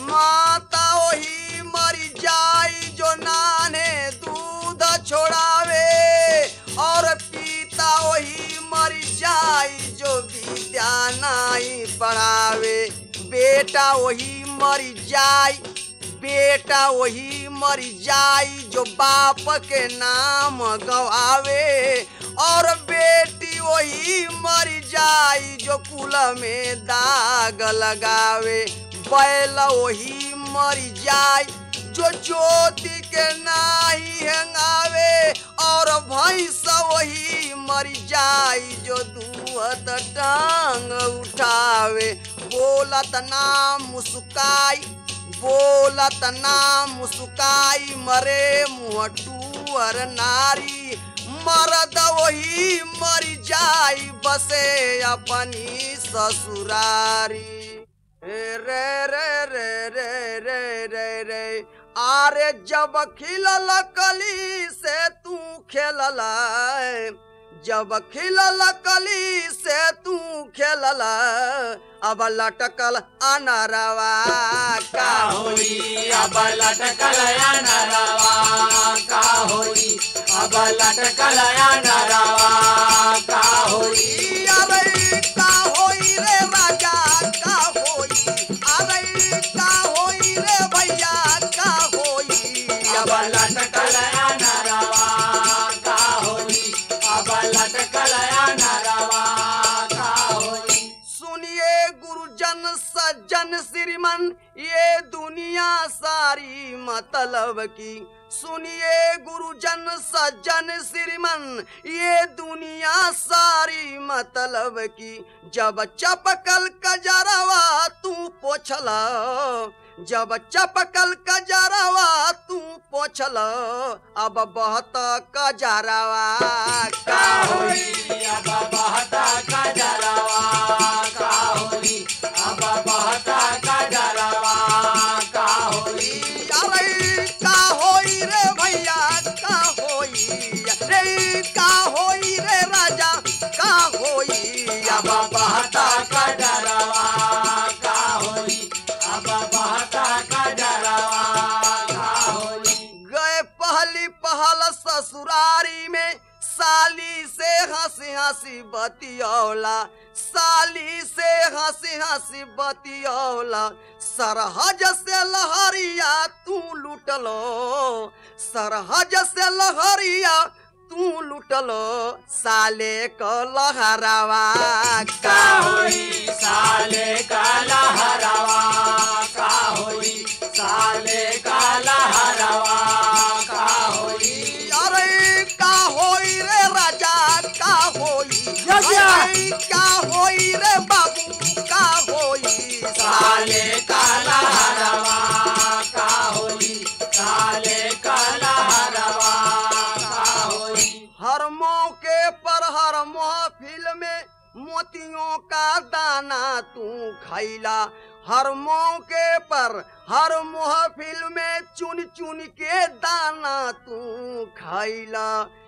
माता वही मर जाई जो नाने दूध छोड़ावे। और पिता वही मर जाई जो विद्या नहीं पढ़ावे। बेटा वही मर जाई, बेटा वही मर जाई जो बाप के नाम गवावे। और बेटी वही मर जाई जो कुल में दाग लगावे। बैल वही मर जाई जो ज्योति के नाही हेंगावे। और भैंस वही मर जाई जो दुहत टांग उठावे। बोलत ना मुस्काई बोलत ना मुस्काई मरे मुँह टूअर नारी। मरद वही मर जाई, बसे अपनी ससुरारी। रे रे रे रे रे रे रे। आरे जब खिलल कली से तू खेलल जब खिलल कली से तू खेलल अब लटकल अनरवा का अब लटकल नरवा का होई अब लटकल नरवा का होई अरे सज्जन श्रीमन ये दुनिया सारी मतलब की। सुनिए गुरुजन, सज्जन श्रीमन ये दुनिया सारी मतलब की। जब चपकल कजरवा तू पोछला, जब चपकल कजरवा तू पोछल, अब बहत कजरवा। का होई? अब बहता का अब पहली पहल ससुरारी में, साली से हँसी हँसी बतियौला, साली से हँसी हँसी बतियौला, सरहज से लहरिया तू लुटलो, सरहज से लहरिया तू लुटल साले को लहरावा का होई? साले का लहरवा हर मौके पर हर महफिल में मोतियों का दाना तू खैला। हर मौके पर हर महफिल में चुन चुन के दाना तू खैला।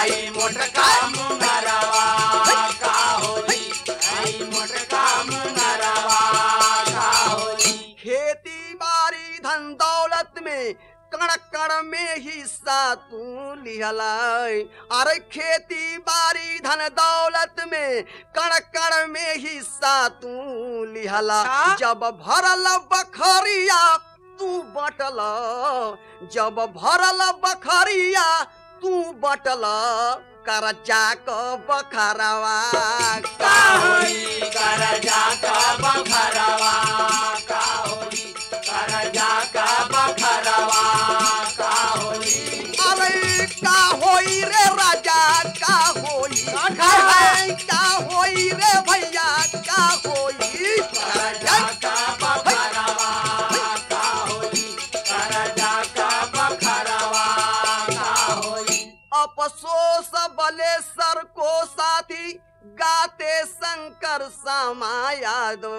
आई का आई का खेती बाड़ी धन दौलत में कण कण में हिस्सा तू लिहला अरे खेती बाड़ी धन दौलत में कण कण में हिस्सा तू लिहला अच्छा। जब भरल बखरिया तू बटल। जब भरल बखरिया तू बटल करजा क बखरवा। का होई करजा का बखरवा। का होई करजा का बखरवा। का होई अरे का होई रे राजा का होई का है? अरे का होई रे भैया का होई अपसोस बले सर को साथी गाते शंकर समाया दो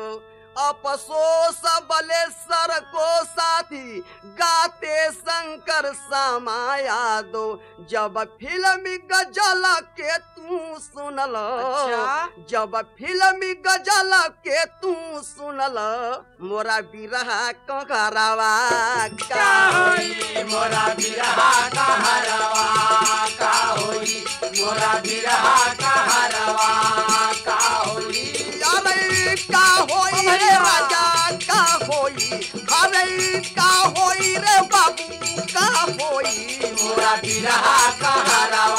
अपसोस बले सर को साथी गाते शंकर समाया दो जब फ़िल्म गज़ल के तू सुनल अच्छा? जब फ़िल्म गज़ल के तू सुनल मोरा बिरहा कहरवा मोरा बिरहा कहरावा? मोरा बिरहा का हरवा का होई अरे का होई रे राजा का होली अरे का होई रे बाबू का होई। मोरा बिरहा का हरवा